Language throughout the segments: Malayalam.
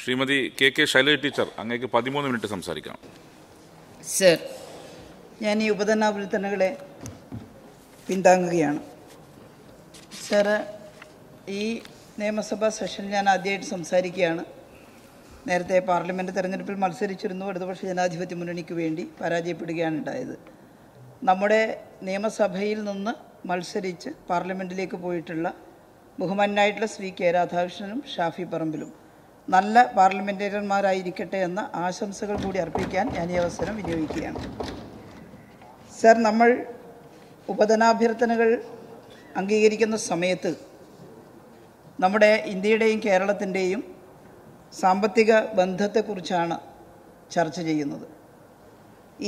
Shrimathi K K Shailaja teacher അങ്ങേക്ക് പതിമൂന്ന് മിനിറ്റ് സംസാരിക്കാം സർ ഞാൻ ഈ ഉപധനാഭ്യർത്ഥനകളെ പിന്താങ്ങുകയാണ്. സർ ഈ നിയമസഭാ സെഷനിൽ ഞാൻ ആദ്യമായിട്ട് സംസാരിക്കുകയാണ്. നേരത്തെ പാർലമെന്റ് തെരഞ്ഞെടുപ്പിൽ മത്സരിച്ചിരുന്നു ഇടതുപക്ഷ ജനാധിപത്യ മുന്നണിക്ക് വേണ്ടി പരാജയപ്പെടുകയാണ് ഉണ്ടായത്. നമ്മുടെ നിയമസഭയിൽ നിന്ന് മത്സരിച്ച് പാർലമെന്റിലേക്ക് പോയിട്ടുള്ള ബഹുമാനായിട്ടുള്ള ശ്രീ കെ രാധാകൃഷ്ണനും ഷാഫി പറമ്പിലും നല്ല പാർലമെന്റേറിയന്മാരായിരിക്കട്ടെ എന്ന ആശംസകൾ കൂടി അർപ്പിക്കാൻ ഞാൻ ഈ അവസരം വിനിയോഗിക്കുകയാണ്. സർ നമ്മൾ ഉപധനാഭ്യർത്ഥനകൾ അംഗീകരിക്കുന്ന സമയത്ത് നമ്മുടെ ഇന്ത്യയുടെയും കേരളത്തിന്റെയും സാമ്പത്തിക ബന്ധത്തെക്കുറിച്ചാണ് ചർച്ച ചെയ്യുന്നത്.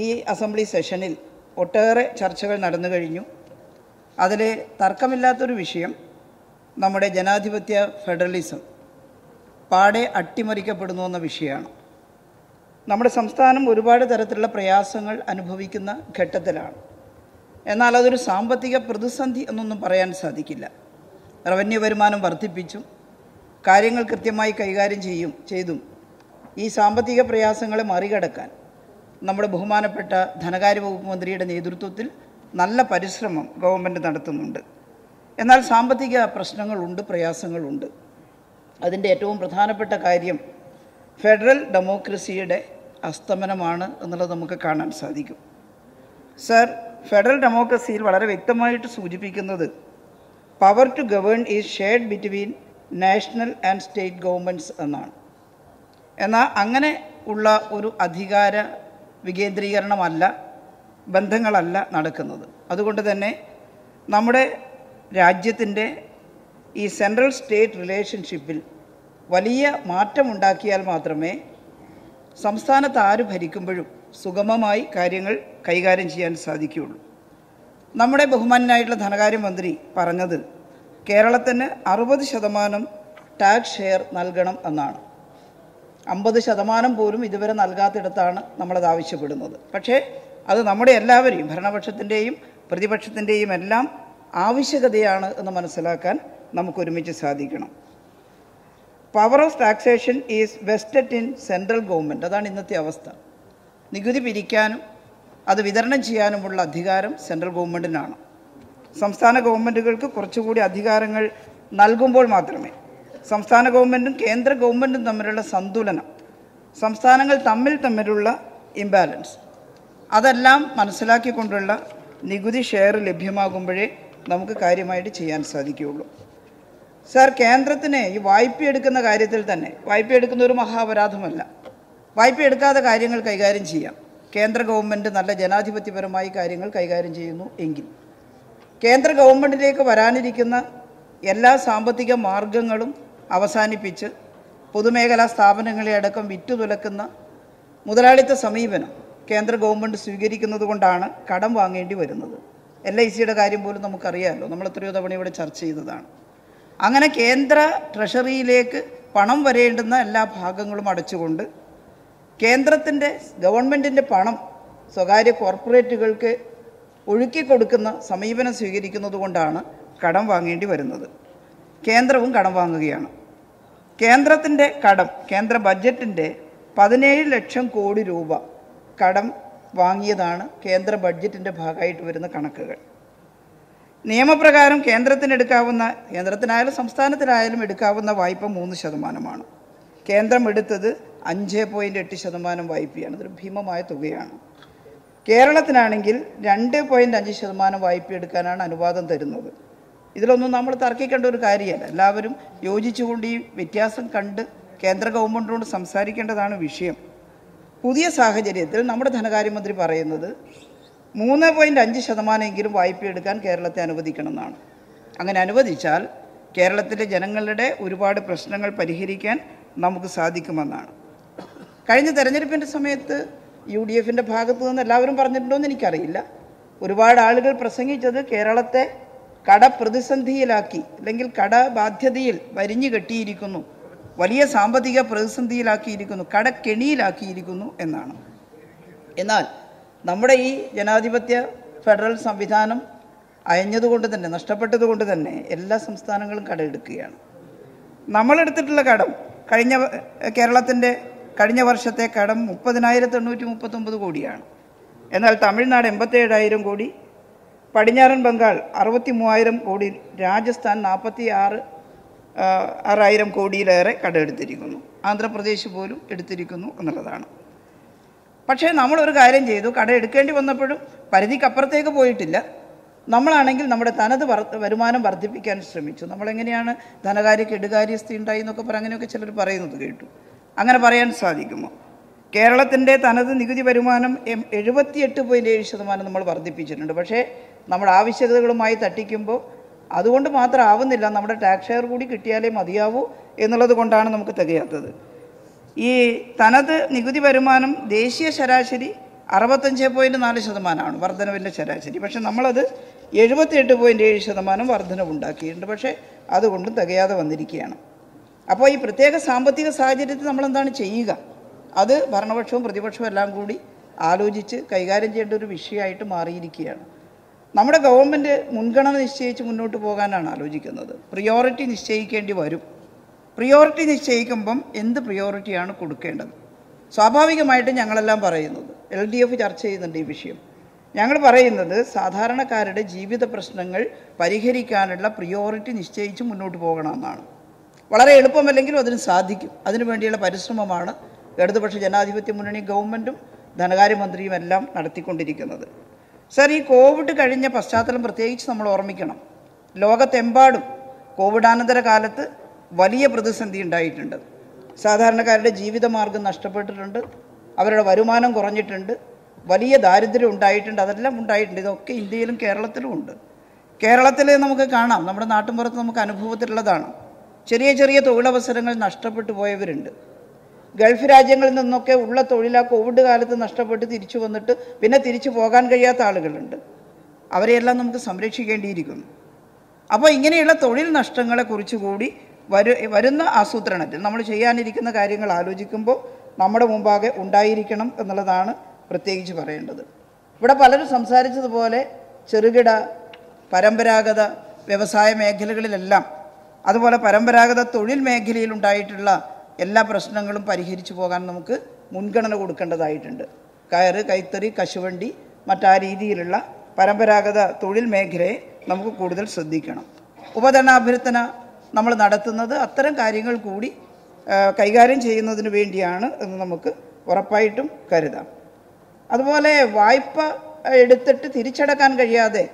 ഈ അസംബ്ലി സെഷനിൽ ഒട്ടേറെ ചർച്ചകൾ നടന്നു കഴിഞ്ഞു. അതിൽ തർക്കമില്ലാത്തൊരു വിഷയം നമ്മുടെ ജനാധിപത്യ ഫെഡറലിസം പാടെ അട്ടിമറിക്കപ്പെടുന്നു എന്ന വിഷയമാണ്. നമ്മുടെ സംസ്ഥാനം ഒരുപാട് തരത്തിലുള്ള പ്രയാസങ്ങൾ അനുഭവിക്കുന്ന ഘട്ടത്തിലാണ്. എന്നാൽ അതൊരു സാമ്പത്തിക പ്രതിസന്ധി എന്നൊന്നും പറയാൻ സാധിക്കില്ല. റവന്യൂ വരുമാനം വർദ്ധിപ്പിച്ചും കാര്യങ്ങൾ കൃത്യമായി കൈകാര്യം ചെയ്യും ചെയ്തും ഈ സാമ്പത്തിക പ്രയാസങ്ങളെ മറികടക്കാൻ നമ്മുടെ ബഹുമാനപ്പെട്ട ധനകാര്യ വകുപ്പ് മന്ത്രിയുടെ നേതൃത്വത്തിൽ നല്ല പരിശ്രമം ഗവൺമെന്റ് നടത്തുന്നുണ്ട്. എന്നാൽ സാമ്പത്തിക പ്രശ്നങ്ങളുണ്ട് പ്രയാസങ്ങളുണ്ട്. അതിന്റെ ഏറ്റവും പ്രധാനപ്പെട്ട കാര്യം ഫെഡറൽ ഡെമോക്രസിയുടെ അസ്തമനമാണ് എന്നുള്ളത് നമുക്ക് കാണാൻ സാധിക്കും. സർ ഫെഡറൽ ഡെമോക്രസിയിൽ വളരെ വ്യക്തമായിട്ട് സൂചിപ്പിക്കുന്നത് power to govern is shared between national and state governments എന്നാണ്. എന്നാൽ അങ്ങനെ ഉള്ള ഒരു അധികാര വികേന്ദ്രീകരണമല്ല ബന്ധങ്ങളല്ല നടക്കുന്നത്. അതുകൊണ്ട് തന്നെ നമ്മുടെ രാജ്യത്തിന്റെ ഈ സെൻട്രൽ സ്റ്റേറ്റ് റിലേഷൻഷിപ്പിൽ വലിയ മാറ്റമുണ്ടാക്കിയാൽ മാത്രമേ സംസ്ഥാനത്ത് ആര് ഭരിക്കുമ്പോഴും സുഗമമായി കാര്യങ്ങൾ കൈകാര്യം ചെയ്യാൻ സാധിക്കുകയുള്ളൂ. നമ്മുടെ ബഹുമാനായിട്ടുള്ള ധനകാര്യമന്ത്രി പറഞ്ഞത് കേരളത്തിന് അറുപത് ശതമാനം ടാക്സ് ഷെയർ നൽകണം എന്നാണ്. അമ്പത് ശതമാനം പോലും ഇതുവരെ നൽകാത്തിടത്താണ് നമ്മളത് ആവശ്യപ്പെടുന്നത്. പക്ഷേ അത് നമ്മുടെ എല്ലാവരെയും ഭരണപക്ഷത്തിന്റെയും പ്രതിപക്ഷത്തിന്റെയും എല്ലാം ആവശ്യകതയാണ് എന്ന് മനസ്സിലാക്കാൻ നമുക്കൊരുമിച്ച് സാധിക്കണം. Power of taxation is vested in central government അതാണ് ഇന്നത്തെ അവസ്ഥ. നികുതി പിരിക്കാനും അത് വിതരണം ചെയ്യാനുമുള്ള അധികാരം സെൻട്രൽ ഗവൺമെന്റിനാണ് സംസ്ഥാന ഗവൺമെന്റുകൾക്ക് കുറച്ചുകൂടി അധികാരങ്ങൾ നൽകുമ്പോൾ മാത്രമേ സംസ്ഥാന ഗവൺമെന്റും കേന്ദ്ര ഗവൺമെന്റും തമ്മിലുള്ള സന്തുലനം സംസ്ഥാനങ്ങൾ തമ്മിൽ തമ്മിലുള്ള ഇംബാലൻസ് അതെല്ലാം മനസ്സിലാക്കിക്കൊണ്ടുള്ള നികുതി ഷെയർ ലഭ്യമാകുമ്പോഴേ നമുക്ക് കാര്യമായിട്ട് ചെയ്യാൻ സാധിക്കുകയുള്ളൂ. സാർ കേന്ദ്രത്തിന് ഈ വായ്പ എടുക്കുന്ന കാര്യത്തിൽ തന്നെ വായ്പ എടുക്കുന്ന ഒരു മഹാപരാധമല്ല. വായ്പ എടുക്കാതെ കാര്യങ്ങൾ കൈകാര്യം ചെയ്യാം. കേന്ദ്ര ഗവൺമെന്റ് നല്ല ജനാധിപത്യപരമായി കാര്യങ്ങൾ കൈകാര്യം ചെയ്യുന്നു എങ്കിൽ. കേന്ദ്ര ഗവൺമെന്റിലേക്ക് വരാനിരിക്കുന്ന എല്ലാ സാമ്പത്തിക മാർഗങ്ങളും അവസാനിപ്പിച്ച് പൊതുമേഖലാ സ്ഥാപനങ്ങളെ അടക്കം വിറ്റുതുലക്കുന്ന മുതലാളിത്ത സമീപനം കേന്ദ്ര ഗവൺമെന്റ് സ്വീകരിക്കുന്നത് കൊണ്ടാണ് കടം വാങ്ങേണ്ടി വരുന്നത്. എൽ ഐ സിയുടെ കാര്യം പോലും നമുക്കറിയാമല്ലോ. നമ്മൾ എത്രയോ തവണ ഇവിടെ ചർച്ച ചെയ്തതാണ്. അങ്ങനെ കേന്ദ്ര ട്രഷറിയിലേക്ക് പണം വരേണ്ടുന്ന എല്ലാ ഭാഗങ്ങളും അടച്ചുകൊണ്ട് കേന്ദ്രത്തിന്റെ ഗവൺമെന്റിന്റെ പണം സ്വകാര്യ കോർപ്പറേറ്റുകൾക്ക് ഒഴുക്കി കൊടുക്കുന്ന സമീപനം സ്വീകരിക്കുന്നത് കൊണ്ടാണ് കടം വാങ്ങേണ്ടി വരുന്നത്. കേന്ദ്രവും കടം വാങ്ങുകയാണ്. കേന്ദ്രത്തിന്റെ കടം കേന്ദ്ര ബഡ്ജറ്റിന്റെ പതിനേഴ് ലക്ഷം കോടി രൂപ കടം വാങ്ങിയതാണ് കേന്ദ്ര ബഡ്ജറ്റിന്റെ ഭാഗമായിട്ട് വരുന്ന കണക്കുകൾ. നിയമപ്രകാരം കേന്ദ്രത്തിന് എടുക്കാവുന്ന കേന്ദ്രത്തിനായാലും സംസ്ഥാനത്തിനായാലും എടുക്കാവുന്ന വായ്പ മൂന്ന് ശതമാനമാണ്. കേന്ദ്രം എടുത്തത് അഞ്ച് പോയിന്റ് എട്ട് ശതമാനം വായ്പയാണ്. ഇതൊരു ഭീമമായ തുകയാണ്. കേരളത്തിനാണെങ്കിൽ രണ്ട് പോയിന്റ് അഞ്ച് ശതമാനം വായ്പ എടുക്കാനാണ് അനുവാദം തരുന്നത്. ഇതിലൊന്നും നമ്മൾ തർക്കിക്കേണ്ട ഒരു കാര്യമല്ല. എല്ലാവരും യോജിച്ചുകൊണ്ട് ഈ വ്യത്യാസം കണ്ട് കേന്ദ്ര ഗവൺമെന്റിനോട് സംസാരിക്കേണ്ടതാണ് വിഷയം. പുതിയ സാഹചര്യത്തിൽ നമ്മുടെ ധനകാര്യമന്ത്രി പറയുന്നത് മൂന്ന് പോയിന്റ് അഞ്ച് ശതമാനമെങ്കിലും വായ്പ എടുക്കാൻ കേരളത്തെ അനുവദിക്കണമെന്നാണ്. അങ്ങനെ അനുവദിച്ചാൽ കേരളത്തിലെ ജനങ്ങളുടെ ഒരുപാട് പ്രശ്നങ്ങൾ പരിഹരിക്കാൻ നമുക്ക് സാധിക്കുമെന്നാണ്. കഴിഞ്ഞ തെരഞ്ഞെടുപ്പിന്റെ സമയത്ത് യു ഡി എഫിന്റെ ഭാഗത്തു നിന്ന് എല്ലാവരും പറഞ്ഞിട്ടുണ്ടോ എന്ന് എനിക്കറിയില്ല. ഒരുപാട് ആളുകൾ പ്രസംഗിച്ചത് കേരളത്തെ കടപ്രതിസന്ധിയിലാക്കി അല്ലെങ്കിൽ കടബാധ്യതയിൽ വരിഞ്ഞു കെട്ടിയിരിക്കുന്നു. വലിയ സാമ്പത്തിക പ്രതിസന്ധിയിലാക്കിയിരിക്കുന്നു കടക്കെണിയിലാക്കിയിരിക്കുന്നു എന്നാണ്. എന്നാൽ നമ്മുടെ ഈ ജനാധിപത്യ ഫെഡറൽ സംവിധാനം അയഞ്ഞതുകൊണ്ട് തന്നെ നഷ്ടപ്പെട്ടതുകൊണ്ട് തന്നെ എല്ലാ സംസ്ഥാനങ്ങളും കടമെടുക്കുകയാണ്. നമ്മളെടുത്തിട്ടുള്ള കടം കഴിഞ്ഞ കേരളത്തിന്റെ കഴിഞ്ഞ വർഷത്തെ കടം മുപ്പതിനായിരത്തി എണ്ണൂറ്റി മുപ്പത്തൊമ്പത് കോടിയാണ്. എന്നാൽ തമിഴ്നാട് എൺപത്തേഴായിരം കോടി പടിഞ്ഞാറൻ ബംഗാൾ അറുപത്തി മൂവായിരം കോടി രാജസ്ഥാൻ നാൽപ്പത്തി ആറ് ആറായിരം കോടിയിലേറെ കടമെടുത്തിരിക്കുന്നു. ആന്ധ്രാപ്രദേശ് പോലും എടുത്തിരിക്കുന്നു എന്നുള്ളതാണ്. പക്ഷേ നമ്മളൊരു കാര്യം ചെയ്തു. കട എടുക്കേണ്ടി വന്നപ്പോഴും പരിധിക്കപ്പുറത്തേക്ക് പോയിട്ടില്ല. നമ്മളാണെങ്കിൽ നമ്മുടെ തനത് വരുമാനം വർദ്ധിപ്പിക്കാൻ ശ്രമിച്ചു. നമ്മളെങ്ങനെയാണ് ധനകാര്യ കെടുകാര്യസ്ഥ ഉണ്ടായി എന്നൊക്കെ പറഞ്ഞ അങ്ങനെയൊക്കെ ചിലർ പറയുന്നത് കേട്ടു. അങ്ങനെ പറയാൻ സാധിക്കുമോ? കേരളത്തിന്റെ തനത് നികുതി വരുമാനം എഴുപത്തിയെട്ട് പോയിന്റ് ഏഴ് ശതമാനം നമ്മൾ വർദ്ധിപ്പിച്ചിട്ടുണ്ട്. പക്ഷേ നമ്മുടെ ആവശ്യകതകളുമായി തട്ടിക്കുമ്പോൾ അതുകൊണ്ട് മാത്രം ആവുന്നില്ല. നമ്മുടെ ടാക്സ് ഷെയർ കൂടി കിട്ടിയാലേ മതിയാവൂ എന്നുള്ളത് കൊണ്ടാണ് നമുക്ക് തികയാത്തത്. ഈ തനത് നികുതി വരുമാനം ദേശീയ ശരാശരി അറുപത്തഞ്ച് പോയിന്റ് നാല് ശതമാനമാണ് വർധനവിന്റെ ശരാശരി. പക്ഷെ നമ്മളത് എഴുപത്തിയെട്ട് പോയിന്റ് ഏഴ് ശതമാനം വർധനവുണ്ടാക്കിയിട്ടുണ്ട് പക്ഷേ അതുകൊണ്ടും തികയാതെ വന്നിരിക്കുകയാണ്. അപ്പോൾ ഈ പ്രത്യേക സാമ്പത്തിക സാഹചര്യത്തിൽ നമ്മളെന്താണ് ചെയ്യുക? അത് ഭരണപക്ഷവും പ്രതിപക്ഷവും എല്ലാം കൂടി ആലോചിച്ച് കൈകാര്യം ചെയ്യേണ്ട ഒരു വിഷയമായിട്ട് മാറിയിരിക്കുകയാണ്. നമ്മുടെ ഗവൺമെന്റ് മുൻഗണന നിശ്ചയിച്ച് മുന്നോട്ട് പോകാനാണ് ആലോചിക്കുന്നത്. പ്രിയോറിറ്റി നിശ്ചയിക്കേണ്ടി വരും. പ്രിയോറിറ്റി നിശ്ചയിക്കുമ്പം എന്ത് പ്രിയോറിറ്റിയാണ് കൊടുക്കേണ്ടത്? സ്വാഭാവികമായിട്ട് ഞങ്ങളെല്ലാം പറയുന്നത് എൽ ഡി എഫ് ചർച്ച ചെയ്യുന്നുണ്ട് ഈ വിഷയം. ഞങ്ങൾ പറയുന്നത് സാധാരണക്കാരുടെ ജീവിത പ്രശ്നങ്ങൾ പരിഹരിക്കാനുള്ള പ്രിയോറിറ്റി നിശ്ചയിച്ച് മുന്നോട്ട് പോകണമെന്നാണ്. വളരെ എളുപ്പമല്ലെങ്കിലും അതിന് സാധിക്കും. അതിനു വേണ്ടിയുള്ള പരിശ്രമമാണ് ഇടതുപക്ഷ ജനാധിപത്യ മുന്നണി ഗവൺമെന്റും ധനകാര്യമന്ത്രിയും എല്ലാം നടത്തിക്കൊണ്ടിരിക്കുന്നത്. സർ ഈ കോവിഡ് കഴിഞ്ഞ പശ്ചാത്തലം പ്രത്യേകിച്ച് നമ്മൾ ഓർമ്മിക്കണം. ലോകത്തെമ്പാടും കോവിഡാനന്തര കാലത്ത് വലിയ പ്രതിസന്ധി ഉണ്ടായിട്ടുണ്ട്. സാധാരണക്കാരുടെ ജീവിതമാർഗം നഷ്ടപ്പെട്ടിട്ടുണ്ട്. അവരുടെ വരുമാനം കുറഞ്ഞിട്ടുണ്ട്. വലിയ ദാരിദ്ര്യം ഉണ്ടായിട്ടുണ്ട്. അതെല്ലാം ഉണ്ടായിട്ടുണ്ട്. ഇതൊക്കെ ഇന്ത്യയിലും കേരളത്തിലും ഉണ്ട്. കേരളത്തിൽ നമുക്ക് കാണാം. നമ്മുടെ നാട്ടിൻപുറത്ത് നമുക്ക് അനുഭവത്തിലുള്ളതാണ്. ചെറിയ ചെറിയ തൊഴിലവസരങ്ങൾ നഷ്ടപ്പെട്ടു പോയവരുണ്ട്. ഗൾഫ് രാജ്യങ്ങളിൽ നിന്നൊക്കെ ഉള്ള തൊഴിൽ ആ കോവിഡ് കാലത്ത് നഷ്ടപ്പെട്ട് തിരിച്ചു വന്നിട്ട് പിന്നെ തിരിച്ചു പോകാൻ കഴിയാത്ത ആളുകളുണ്ട്. അവരെയെല്ലാം നമുക്ക് സംരക്ഷിക്കേണ്ടിയിരിക്കുന്നു. അപ്പോൾ ഇങ്ങനെയുള്ള തൊഴിൽ നഷ്ടങ്ങളെക്കുറിച്ച് കൂടി വരു വരുന്ന ആസൂത്രണത്തിൽ നമ്മൾ ചെയ്യാനിരിക്കുന്ന കാര്യങ്ങൾ ആലോചിക്കുമ്പോൾ നമ്മുടെ മുമ്പാകെ ഉണ്ടായിരിക്കണം എന്നുള്ളതാണ് പ്രത്യേകിച്ച് പറയേണ്ടത്. ഇവിടെ പലരും സംസാരിച്ചതുപോലെ ചെറുകിട പരമ്പരാഗത വ്യവസായ മേഖലകളിലെല്ലാം അതുപോലെ പരമ്പരാഗത തൊഴിൽ മേഖലയിൽ ഉണ്ടായിട്ടുള്ള എല്ലാ പ്രശ്നങ്ങളും പരിഹരിച്ചു പോകാൻ നമുക്ക് മുൻഗണന കൊടുക്കേണ്ടതായിട്ടുണ്ട്. കയർ കൈത്തറി കശുവണ്ടി മറ്റാ രീതിയിലുള്ള പരമ്പരാഗത തൊഴിൽ മേഖലയെ നമുക്ക് കൂടുതൽ ശ്രദ്ധിക്കണം. ഉപധനാഭ്യർത്ഥന നമ്മൾ നടത്തുന്നത് അത്തരം കാര്യങ്ങൾ കൂടി കൈകാര്യം ചെയ്യുന്നതിന് വേണ്ടിയാണ് എന്ന് നമുക്ക് ഉറപ്പായിട്ടും കരുതാം. അതുപോലെ വായ്പ എടുത്തിട്ട് തിരിച്ചടക്കാൻ കഴിയാതെ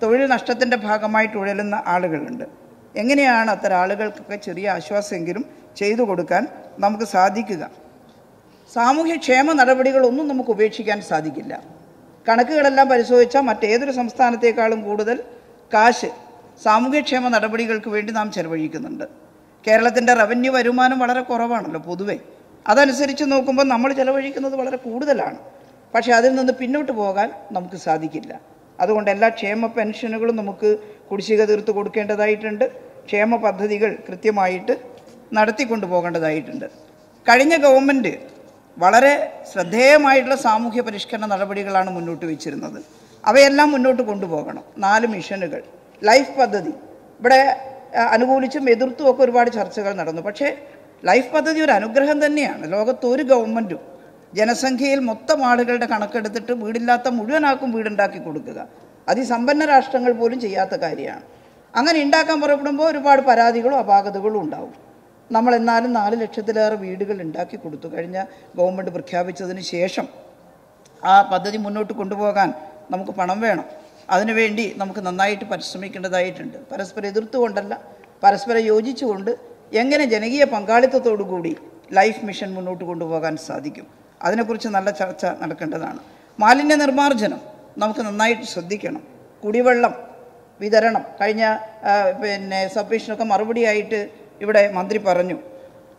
തൊഴിൽ നഷ്ടത്തിന്റെ ഭാഗമായിട്ട് ഉഴലുന്ന ആളുകളുണ്ട്. എങ്ങനെയാണ് അത്തരം ആളുകൾക്കൊക്കെ ചെറിയ ആശ്വാസമെങ്കിലും ചെയ്തു കൊടുക്കാൻ നമുക്ക് സാധിക്കുക? സാമൂഹ്യക്ഷേമ നടപടികളൊന്നും നമുക്ക് ഉപേക്ഷിക്കാൻ സാധിക്കില്ല. കണക്കുകളെല്ലാം പരിശോധിച്ചാൽ മറ്റേതൊരു സംസ്ഥാനത്തേക്കാളും കൂടുതൽ കാശ് സാമൂഹ്യക്ഷേമ നടപടികൾക്ക് വേണ്ടി നാം ചെലവഴിക്കുന്നുണ്ട്. കേരളത്തിന്റെ റവന്യൂ വരുമാനം വളരെ കുറവാണല്ലോ പൊതുവേ. അതനുസരിച്ച് നോക്കുമ്പോൾ നമ്മൾ ചെലവഴിക്കുന്നത് വളരെ കൂടുതലാണ്. പക്ഷേ അതിൽ നിന്ന് പിന്നോട്ട് പോകാൻ നമുക്ക് സാധിക്കില്ല. അതുകൊണ്ട് എല്ലാ ക്ഷേമ പെൻഷനുകളും നമുക്ക് കുടിശ്ശിക തീർത്ത് കൊടുക്കേണ്ടതായിട്ടുണ്ട്. ക്ഷേമ പദ്ധതികൾ കൃത്യമായിട്ട് നടത്തിക്കൊണ്ടു പോകേണ്ടതായിട്ടുണ്ട്. കഴിഞ്ഞ ഗവൺമെന്റ് വളരെ ശ്രദ്ധേയമായിട്ടുള്ള സാമൂഹ്യ പരിഷ്കരണ നടപടികളാണ് മുന്നോട്ട് വെച്ചിരുന്നത്. അവയെല്ലാം മുന്നോട്ട് കൊണ്ടുപോകണം. നാല് മിഷനുകൾ. ലൈഫ് പദ്ധതി. ഇവിടെ അനുകൂലിച്ചും എതിർത്തും ഒക്കെ ഒരുപാട് ചർച്ചകൾ നടന്നു. പക്ഷേ ലൈഫ് പദ്ധതി ഒരു അനുഗ്രഹം തന്നെയാണ്. ലോകത്ത് ഒരു ഗവൺമെന്റും ജനസംഖ്യയിൽ മൊത്തം ആളുകളുടെ കണക്കെടുത്തിട്ട് വീടില്ലാത്ത മുഴുവനാക്കും വീടുണ്ടാക്കി കൊടുക്കുക. അതിസമ്പന്ന രാഷ്ട്രങ്ങൾ പോലും ചെയ്യാത്ത കാര്യമാണ്. അങ്ങനെ ഉണ്ടാക്കാൻ പുറപ്പെടുമ്പോൾ ഒരുപാട് പരാതികളും അപാകതകളും ഉണ്ടാവും. നമ്മൾ എന്നാലും നാല് ലക്ഷത്തിലേറെ വീടുകൾ ഉണ്ടാക്കി കൊടുത്തു. കഴിഞ്ഞ ഗവൺമെന്റ് പ്രഖ്യാപിച്ചതിന് ശേഷം ആ പദ്ധതി മുന്നോട്ട് കൊണ്ടുപോകാൻ നമുക്ക് പണം വേണം. അതിനുവേണ്ടി നമുക്ക് നന്നായിട്ട് പരിശ്രമിക്കേണ്ടതായിട്ടുണ്ട്. പരസ്പരം എതിർത്തുകൊണ്ടല്ല പരസ്പരം യോജിച്ചുകൊണ്ട് എങ്ങനെ ജനകീയ പങ്കാളിത്തത്തോടു കൂടി ലൈഫ് മിഷൻ മുന്നോട്ട് കൊണ്ടുപോകാൻ സാധിക്കും. അതിനെക്കുറിച്ച് നല്ല ചർച്ച നടക്കേണ്ടതാണ്. മാലിന്യ നിർമ്മാർജനം നമുക്ക് നന്നായിട്ട് ശ്രദ്ധിക്കണം. കുടിവെള്ളം വിതരണം. കഴിഞ്ഞ പിന്നെ സബ്മിഷനൊക്കെ മറുപടിയായിട്ട് ഇവിടെ മന്ത്രി പറഞ്ഞു.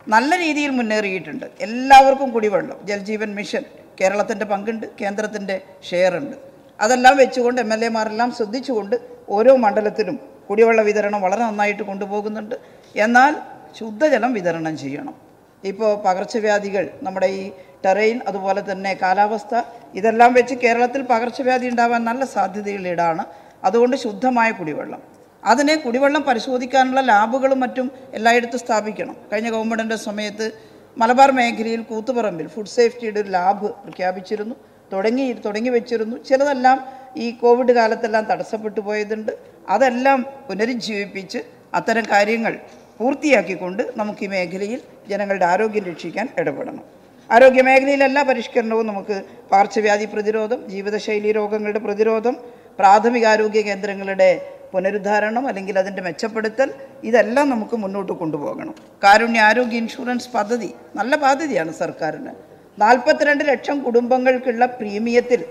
നല്ല രീതിയിൽ മുന്നേറിയിട്ടുണ്ട്. എല്ലാവർക്കും കുടിവെള്ളം. ജൽജീവൻ മിഷൻ കേരളത്തിന്റെ പങ്കുണ്ട് കേന്ദ്രത്തിന്റെ ഷെയർ ഉണ്ട് അതെല്ലാം വെച്ചുകൊണ്ട് എം എൽ എമാരെല്ലാം ശ്രദ്ധിച്ചുകൊണ്ട് ഓരോ മണ്ഡലത്തിലും കുടിവെള്ള വിതരണം വളരെ നന്നായിട്ട് കൊണ്ടുപോകുന്നുണ്ട്. എന്നാൽ ശുദ്ധജലം വിതരണം ചെയ്യണം. ഇപ്പോൾ പകർച്ചവ്യാധികൾ നമ്മുടെ ഈ ടെറൈൻ അതുപോലെ തന്നെ കാലാവസ്ഥ ഇതെല്ലാം വെച്ച് കേരളത്തിൽ പകർച്ചവ്യാധി ഉണ്ടാവാൻ നല്ല സാധ്യതയുള്ള ഇടാണ്. അതുകൊണ്ട് ശുദ്ധമായ കുടിവെള്ളം. അതിനെ കുടിവെള്ളം പരിശോധിക്കാനുള്ള ലാബുകളും മറ്റും എല്ലായിടത്തും സ്ഥാപിക്കണം. കഴിഞ്ഞ ഗവൺമെന്റിന്റെ സമയത്ത് മലബാർ മേഖലയിൽ കൂത്തുപറമ്പിൽ ഫുഡ് സേഫ്റ്റിയുടെ ഒരു ലാബ് പ്രഖ്യാപിച്ചിരുന്നു. തുടങ്ങി തുടങ്ങി വെച്ചിരുന്നു. ചിലതെല്ലാം ഈ കോവിഡ് കാലത്തെല്ലാം തടസ്സപ്പെട്ടു പോയതുണ്ട്. അതെല്ലാം പുനരുജ്ജീവിപ്പിച്ച് അത്തരം കാര്യങ്ങൾ പൂർത്തിയാക്കിക്കൊണ്ട് നമുക്ക് ഈ മേഖലയിൽ ജനങ്ങളുടെ ആരോഗ്യം രക്ഷിക്കാൻ ഇടപെടണം. ആരോഗ്യ മേഖലയിൽ എല്ലാ പരിഷ്കരണവും നമുക്ക് പാർശ്വവ്യാധി പ്രതിരോധം ജീവിതശൈലി രോഗങ്ങളുടെ പ്രതിരോധം പ്രാഥമിക ആരോഗ്യ കേന്ദ്രങ്ങളുടെ പുനരുദ്ധാരണം അല്ലെങ്കിൽ അതിന്റെ മെച്ചപ്പെടുത്തൽ ഇതെല്ലാം നമുക്ക് മുന്നോട്ട് കൊണ്ടുപോകണം. കാരുണ്യ ആരോഗ്യ ഇൻഷുറൻസ് പദ്ധതി നല്ല പദ്ധതിയാണ് സർക്കാരിന്. നാൽപ്പത്തിരണ്ട് ലക്ഷം കുടുംബങ്ങൾക്കുള്ള പ്രീമിയത്തിൽ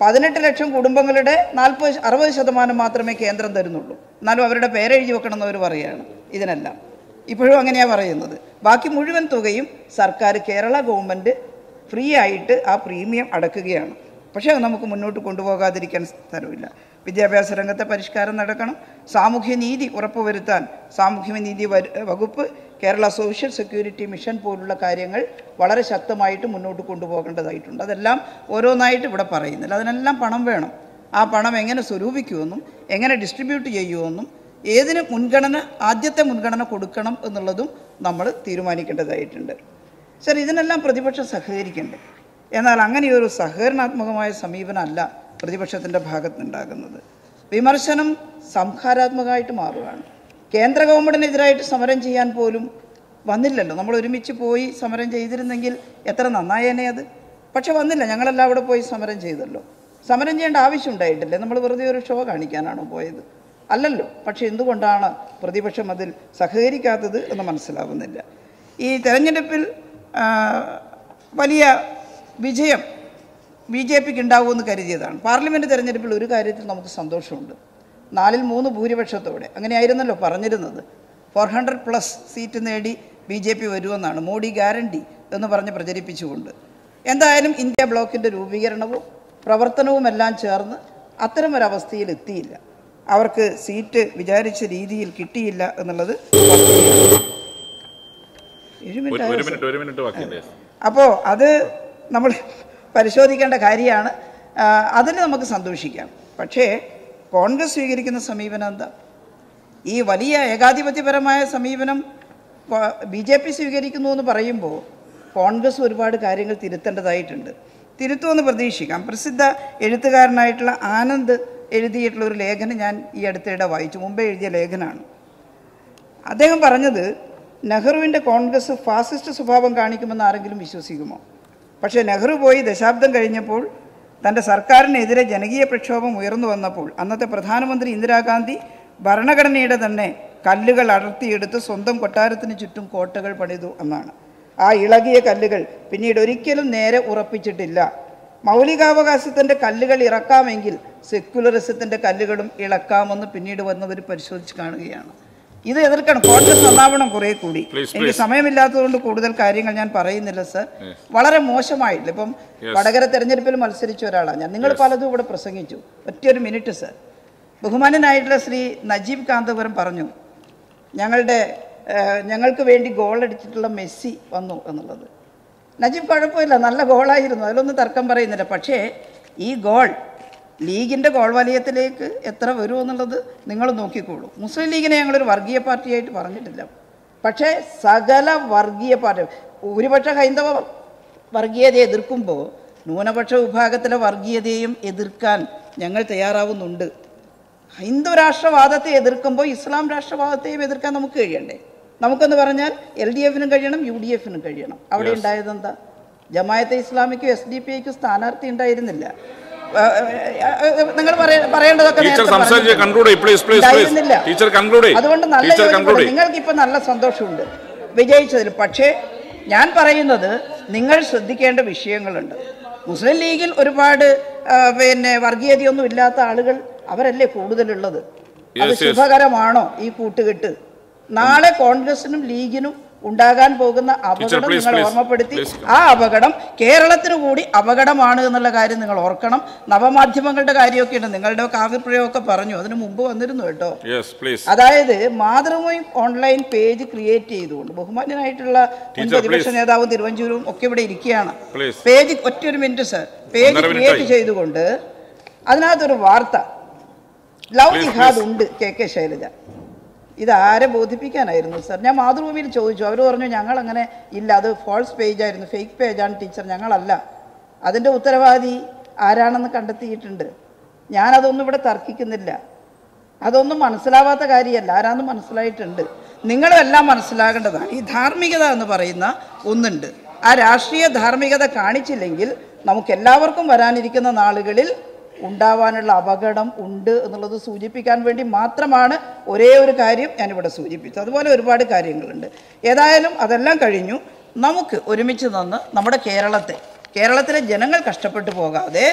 പതിനെട്ട് ലക്ഷം കുടുംബങ്ങളുടെ നാൽപ്പത് അറുപത് ശതമാനം മാത്രമേ കേന്ദ്രം തരുന്നുള്ളൂ. എന്നാലും അവരുടെ പേരെഴുതി വെക്കണമെന്ന് അവർ പറയുകയാണ് ഇതിനെല്ലാം. ഇപ്പോഴും അങ്ങനെയാണ് പറയുന്നത്. ബാക്കി മുഴുവൻ തുകയും സർക്കാർ കേരള ഗവൺമെന്റ് ഫ്രീ ആയിട്ട് ആ പ്രീമിയം അടക്കുകയാണ്. പക്ഷേ അത് നമുക്ക് മുന്നോട്ട് കൊണ്ടുപോകാതിരിക്കാൻ സ്ഥലമില്ല. വിദ്യാഭ്യാസ രംഗത്തെ പരിഷ്കാരം നടക്കണം. സാമൂഹ്യനീതി ഉറപ്പുവരുത്താൻ സാമൂഹ്യനീതി വകുപ്പ് കേരള സോഷ്യൽ സെക്യൂരിറ്റി മിഷൻ പോലുള്ള കാര്യങ്ങൾ വളരെ ശക്തമായിട്ട് മുന്നോട്ട് കൊണ്ടുപോകേണ്ടതായിട്ടുണ്ട്. അതെല്ലാം ഓരോന്നായിട്ട് ഇവിടെ പറയുന്നില്ല. അതിനെല്ലാം പണം വേണം. ആ പണം എങ്ങനെ സ്വരൂപിക്കുമെന്നും എങ്ങനെ ഡിസ്ട്രിബ്യൂട്ട് ചെയ്യുമെന്നും ഏതിന് മുൻഗണന ആദ്യത്തെ മുൻഗണന കൊടുക്കണം എന്നുള്ളതും നമ്മൾ തീരുമാനിക്കേണ്ടതായിട്ടുണ്ട്. സർ ഇതിനെല്ലാം പ്രതിപക്ഷം സഹകരിക്കണ്ടേ? എന്നാൽ അങ്ങനെയൊരു സഹകരണാത്മകമായ സമീപനമല്ല പ്രതിപക്ഷത്തിന്റെ ഭാഗത്തുനിന്നുണ്ടാകുന്നത്. വിമർശനം സംഹാരാത്മകമായിട്ട് മാറുകയാണ്. കേന്ദ്ര ഗവൺമെന്റിനെതിരായിട്ട് സമരം ചെയ്യാൻ പോലും വന്നില്ലല്ലോ. നമ്മൾ ഒരുമിച്ച് പോയി സമരം ചെയ്തിരുന്നെങ്കിൽ എത്ര നന്നായേനെ അത്? പക്ഷെ വന്നില്ല. ഞങ്ങളെല്ലാം അവിടെ പോയി സമരം ചെയ്തല്ലോ. സമരം ചെയ്യേണ്ട ആവശ്യം ഉണ്ടായിട്ടില്ലേ. നമ്മൾ വെറുതെ ഒരു ഷോ കാണിക്കാനാണോ പോയത്? അല്ലല്ലോ. പക്ഷെ എന്തുകൊണ്ടാണ് പ്രതിപക്ഷം അതിൽ സഹകരിക്കാത്തത് എന്ന് മനസ്സിലാവുന്നില്ല. ഈ തെരഞ്ഞെടുപ്പിൽ വലിയ വിജയം ബി ജെ പിക്ക് ഉണ്ടാവുമെന്ന് കരുതിയതാണ്. പാർലമെന്റ് തെരഞ്ഞെടുപ്പിൽ ഒരു കാര്യത്തിൽ നമുക്ക് സന്തോഷമുണ്ട്. നാലിൽ മൂന്ന് ഭൂരിപക്ഷത്തോടെ. അങ്ങനെയായിരുന്നല്ലോ പറഞ്ഞിരുന്നത്. ഫോർ ഹൺഡ്രഡ് പ്ലസ് സീറ്റ് നേടി ബി ജെ പി വരുമെന്നാണ്. മോഡി ഗ്യാരണ്ടി എന്ന് പറഞ്ഞ് പ്രചരിപ്പിച്ചുകൊണ്ട്. എന്തായാലും ഇന്ത്യ ബ്ലോക്കിന്റെ രൂപീകരണവും പ്രവർത്തനവുമെല്ലാം ചേർന്ന് അത്തരമൊരവസ്ഥയിൽ എത്തിയില്ല അവർക്ക് സീറ്റ് വിചാരിച്ച രീതിയിൽ കിട്ടിയില്ല എന്നുള്ളത് അപ്പോൾ അത് നമ്മൾ പരിശോധിക്കേണ്ട കാര്യമാണ്. അതിന് നമുക്ക് സന്തോഷിക്കാം. പക്ഷേ കോൺഗ്രസ് സ്വീകരിക്കുന്ന സമീപനം എന്താ? ഈ വലിയ ഏകാധിപത്യപരമായ സമീപനം ബി ജെ പി സ്വീകരിക്കുന്നു എന്ന് പറയുമ്പോൾ കോൺഗ്രസ് ഒരുപാട് കാര്യങ്ങൾ തിരുത്തേണ്ടതായിട്ടുണ്ട്. തിരുത്തുമെന്ന് പ്രതീക്ഷിക്കാം. പ്രസിദ്ധ എഴുത്തുകാരനായിട്ടുള്ള ആനന്ദ് എഴുതിയിട്ടുള്ള ഒരു ലേഖനം ഞാൻ ഈ അടുത്തിടെ വായിച്ചു. മുമ്പേ എഴുതിയ ലേഖനമാണ്. അദ്ദേഹം പറഞ്ഞത് നെഹ്റുവിന്റെ കോൺഗ്രസ് ഫാസിസ്റ്റ് സ്വഭാവം കാണിക്കുമെന്ന് ആരെങ്കിലും വിശ്വസിക്കുമോ? പക്ഷേ നെഹ്റു പോയി ദശാബ്ദം കഴിഞ്ഞപ്പോൾ തന്റെ സർക്കാരിനെതിരെ ജനകീയ പ്രക്ഷോഭം ഉയർന്നു വന്നപ്പോൾ അന്നത്തെ പ്രധാനമന്ത്രി ഇന്ദിരാഗാന്ധി ഭരണഘടനയുടെ തന്നെ കല്ലുകൾ അടർത്തിയെടുത്ത് സ്വന്തം കൊട്ടാരത്തിന് ചുറ്റും കോട്ടകൾ പണിതു എന്നാണ്. ആ ഇളകിയ കല്ലുകൾ പിന്നീട് ഒരിക്കലും നേരെ ഉറപ്പിച്ചിട്ടില്ല. മൗലികാവകാശത്തിന്റെ കല്ലുകൾ ഇറക്കാമെങ്കിൽ സെക്യുലറിസത്തിന്റെ കല്ലുകളും ഇളക്കാമെന്ന് പിന്നീട് വന്നവർ പരിശോധിച്ച് കാണുകയാണ്. ഇത് എതിർക്കണം. കോൺഗ്രസ് നന്നാവണം കുറെ കൂടി. എനിക്ക് സമയമില്ലാത്തതുകൊണ്ട് കൂടുതൽ കാര്യങ്ങൾ ഞാൻ പറയുന്നില്ല സർ. വളരെ മോശമായിട്ടില്ല. ഇപ്പം വടകര തെരഞ്ഞെടുപ്പിൽ മത്സരിച്ച ഒരാളാണ് ഞാൻ. നിങ്ങൾ പലതും ഇവിടെ പ്രസംഗിച്ചു. ഒറ്റയൊരു മിനിറ്റ് സർ. ബഹുമാനനായിട്ടുള്ള ശ്രീ നജീബ് കാന്തപുരം പറഞ്ഞു ഞങ്ങളുടെ ഞങ്ങൾക്ക് വേണ്ടി ഗോൾ അടിച്ചിട്ടുള്ള മെസ്സി വന്നു എന്നുള്ളത്. നജീബ് കുഴപ്പമില്ല. നല്ല ഗോളായിരുന്നു. അതിലൊന്നും തർക്കം പറയുന്നില്ല. പക്ഷേ ഈ ഗോൾ ലീഗിന്റെ ഗോൾവലയത്തിലേക്ക് എത്ര വരുമെന്നുള്ളത് നിങ്ങൾ നോക്കിക്കോളൂ. മുസ്ലിം ലീഗിനെ ഞങ്ങളൊരു വർഗീയ പാർട്ടിയായിട്ട് പറഞ്ഞിട്ടില്ല. പക്ഷേ സകല വർഗീയ പാർട്ടി ഭൂരിപക്ഷ ഹൈന്ദവ വർഗീയതയെ എതിർക്കുമ്പോൾ ന്യൂനപക്ഷ വിഭാഗത്തിലെ വർഗീയതയും എതിർക്കാൻ ഞങ്ങൾ തയ്യാറാവുന്നുണ്ട്. ഹൈന്ദവ രാഷ്ട്രവാദത്തെ എതിർക്കുമ്പോൾ ഇസ്ലാം രാഷ്ട്രവാദത്തെയും എതിർക്കാൻ നമുക്ക് കഴിയണ്ടേ? നമുക്കെന്ന് പറഞ്ഞാൽ എൽ ഡി എഫിനും കഴിയണം യു ഡി എഫിനും കഴിയണം. അവിടെ ഉണ്ടായതെന്താ? ജമായത്തെ ഇസ്ലാമിക്കും എസ് ഡി പി ഐക്കും സ്ഥാനാർത്ഥി ഉണ്ടായിരുന്നില്ല. നിങ്ങൾ പറയേണ്ടതൊക്കെ അതുകൊണ്ട് നല്ല. നിങ്ങൾക്ക് ഇപ്പൊ നല്ല സന്തോഷമുണ്ട് വിജയിച്ചതിൽ. പക്ഷേ ഞാൻ പറയുന്നത് നിങ്ങൾ ശ്രദ്ധിക്കേണ്ട വിഷയങ്ങളുണ്ട്. മുസ്ലിം ലീഗിൽ ഒരുപാട് പിന്നെ വർഗീയതയൊന്നും ഇല്ലാത്ത ആളുകൾ അവരല്ലേ കൂടുതലുള്ളത്? അത്. ശുഭകരമാണോ ഈ കൂട്ടുകെട്ട്? നാളെ കോൺഗ്രസിനും ലീഗിനും ഉണ്ടാകാൻ പോകുന്ന അപകടം നിങ്ങൾ ഓർമ്മപ്പെടുത്തി. ആ അപകടം കേരളത്തിന് കൂടി അപകടമാണ് എന്നുള്ള കാര്യം നിങ്ങൾ ഓർക്കണം. നവമാധ്യമങ്ങളുടെ കാര്യമൊക്കെ ഉണ്ട് നിങ്ങളുടെ കാവ്യപ്രയോഗമൊക്കെ പറഞ്ഞു. അതിന് മുമ്പ് വന്നിരുന്നു കേട്ടോ. അതായത് മാതൃഭൂമി ഓൺലൈൻ പേജ് ക്രിയേറ്റ് ചെയ്തുകൊണ്ട് ബഹുമാന്യനായിട്ടുള്ള മുൻ പ്രതിപക്ഷ നേതാവ് തിരുവഞ്ചൂരും ഒക്കെ ഇവിടെ ഇരിക്കുകയാണ്. പേജ് പേജ് ഒറ്റൊരു മിനിറ്റ് സർ പേജ് ക്രിയേറ്റ് ചെയ്തുകൊണ്ട് അതിനകത്തൊരു വാർത്ത. ലവ് ജിഹാദ് ഉണ്ട് കെ കെ ശൈലജ. ഇത് ആരെ ബോധിപ്പിക്കാനായിരുന്നു? സർ ഞാൻ മാതൃഭൂമിയിൽ ചോദിച്ചു. അവർ പറഞ്ഞു ഞങ്ങൾ അങ്ങനെ ഇല്ല. അത് ഫോൾസ് പേജായിരുന്നു ഫേക്ക് പേജാണ് ടീച്ചർ ഞങ്ങളല്ല. അതിന്റെ ഉത്തരവാദി ആരാണെന്ന് കണ്ടെത്തിയിട്ടുണ്ട്. ഞാനതൊന്നും ഇവിടെ തർക്കിക്കുന്നില്ല. അതൊന്നും മനസ്സിലാവാത്ത കാര്യമല്ല. ആരാന്ന് മനസ്സിലായിട്ടുണ്ട്. നിങ്ങളും എല്ലാം മനസ്സിലാകേണ്ടതാണ്. ഈ ധാർമ്മികത എന്ന് പറയുന്ന ഒന്നുണ്ട്. ആ രാഷ്ട്രീയ ധാർമ്മികത കാണിച്ചില്ലെങ്കിൽ നമുക്കെല്ലാവർക്കും വരാനിരിക്കുന്ന നാളുകളിൽ ഉണ്ടാവാനുള്ള അപകടം ഉണ്ട് എന്നുള്ളത് സൂചിപ്പിക്കാൻ വേണ്ടി മാത്രമാണ് ഒരേ ഒരു കാര്യം ഞാനിവിടെ സൂചിപ്പിച്ചത്. അതുപോലെ ഒരുപാട് കാര്യങ്ങളുണ്ട്. ഏതായാലും അതെല്ലാം കഴിഞ്ഞു. നമുക്ക് ഒരുമിച്ച് നിന്ന് നമ്മുടെ കേരളത്തെ കേരളത്തിലെ ജനങ്ങൾ കഷ്ടപ്പെട്ടു പോകാതെ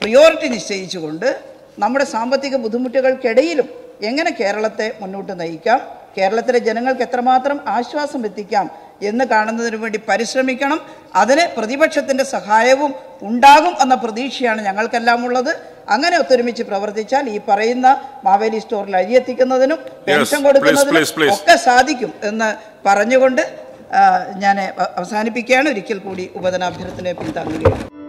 പ്രിയോറിറ്റി നിശ്ചയിച്ചുകൊണ്ട് നമ്മുടെ സാമ്പത്തിക ബുദ്ധിമുട്ടുകൾക്കിടയിലും എങ്ങനെ കേരളത്തെ മുന്നോട്ട് നയിക്കാം കേരളത്തിലെ ജനങ്ങൾക്ക് എത്രമാത്രം ആശ്വാസം എത്തിക്കാം എന്ന് കാണുന്നതിന് വേണ്ടി പരിശ്രമിക്കണം. അതിന് പ്രതിപക്ഷത്തിന്റെ സഹായവും ഉണ്ടാകും എന്ന പ്രതീക്ഷയാണ് ഞങ്ങൾക്കെല്ലാം ഉള്ളത് അങ്ങനെ ഒത്തൊരുമിച്ച് പ്രവർത്തിച്ചാൽ ഈ പറയുന്ന മാവേലി സ്റ്റോറിൽ അരിയെത്തിക്കുന്നതിനും പെൻഷൻ കൊടുക്കുന്നതിനും. ഒക്കെ സാധിക്കും എന്ന് പറഞ്ഞുകൊണ്ട് ഞാൻ അവസാനിപ്പിക്കുകയാണ് ഒരിക്കൽ കൂടി ഉപധനാഭ്യർത്ഥനയെ പിന്താങ്ങുകയാണ്